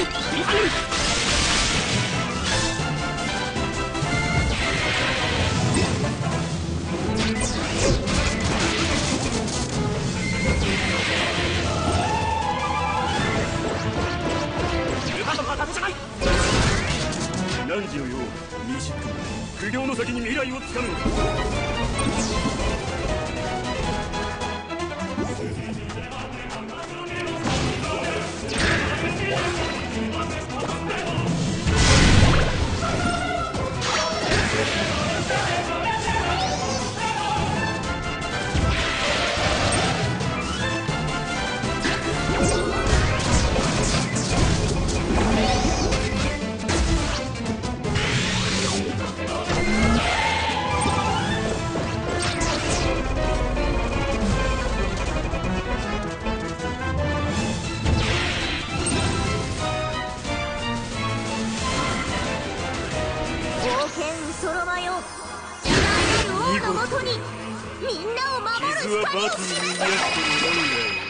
汝のようミシックも苦行の先に未来をつかむのもとにみんなを守る傷は光を